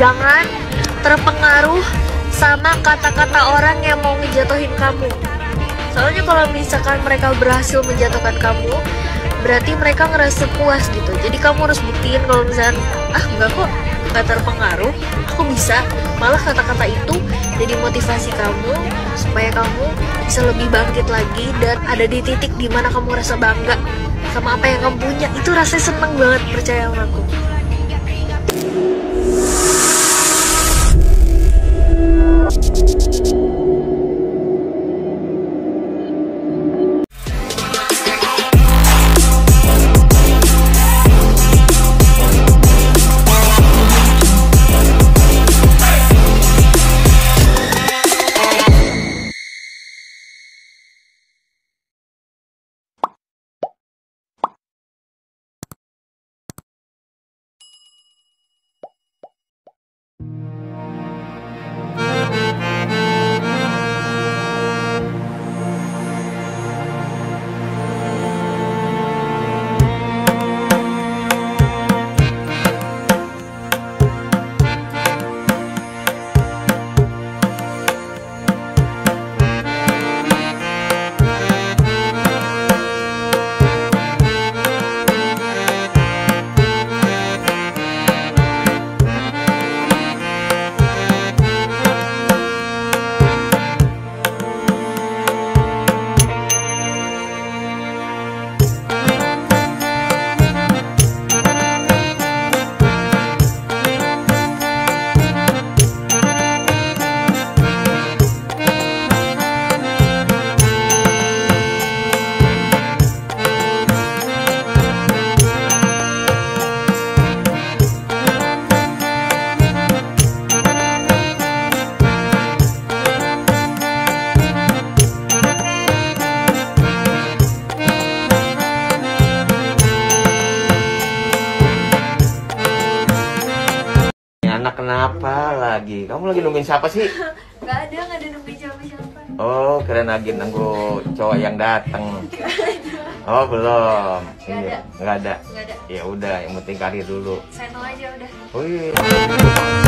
jangan terpengaruh sama kata-kata orang yang mau ngejatuhin kamu. Soalnya kalau misalkan mereka berhasil menjatuhkan kamu, berarti mereka ngerasa puas gitu. Jadi kamu harus buktiin kalau misalkan ah enggak kok nggak terpengaruh, aku bisa. Malah kata-kata itu jadi motivasi kamu supaya kamu bisa lebih bangkit lagi dan ada di titik di mana kamu rasa bangga sama apa yang kamu punya. Itu rasanya seneng banget percaya sama aku. Kenapa lagi? Kamu lagi nungguin siapa sih? Gak ada, gak ada nungguin siapa-siapa. Oh, keren lagi nunggu cowok yang datang. Oh, belum. Nggak ada. Nggak ada. Gak ada. Ya udah, yang penting karir dulu. Seno aja udah. Oh iya.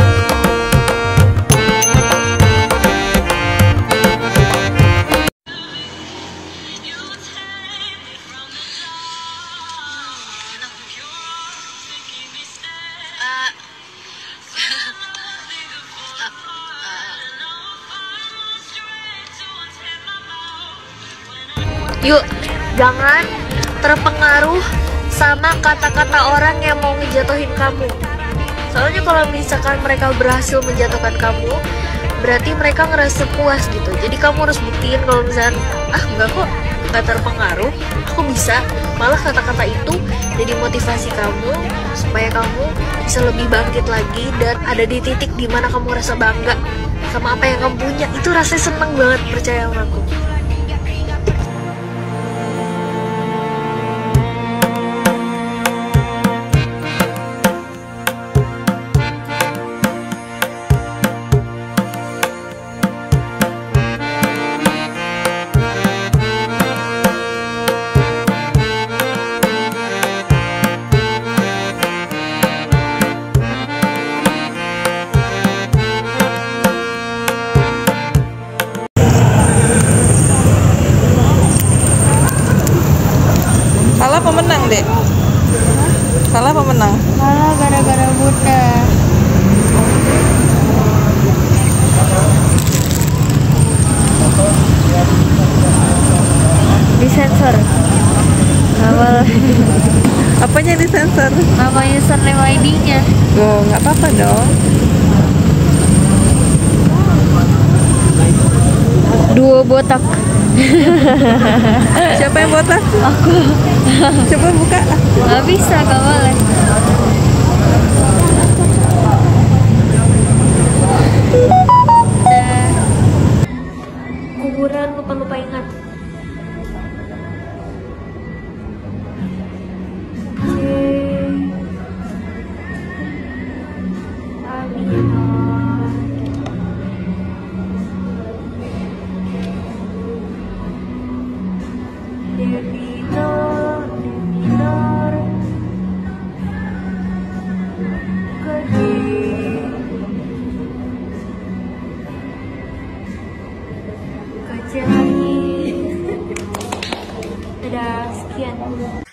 Yuk, jangan terpengaruh sama kata-kata orang yang mau ngejatuhin kamu. Soalnya kalau misalkan mereka berhasil menjatuhkan kamu, berarti mereka ngerasa puas gitu. Jadi kamu harus buktiin kalau misalkan ah enggak kok nggak terpengaruh, aku bisa. Malah kata-kata itu jadi motivasi kamu supaya kamu bisa lebih bangkit lagi dan ada di titik di mana kamu rasa bangga sama apa yang kamu punya. Itu rasanya seneng banget percaya sama aku. Bunda. Disensor. Nama Apanya disensor? nama username ID-nya. Oh, nggak apa-apa dong. Duo botak. Siapa yang botak? Aku Coba buka. nggak bisa, nggak boleh. udah it.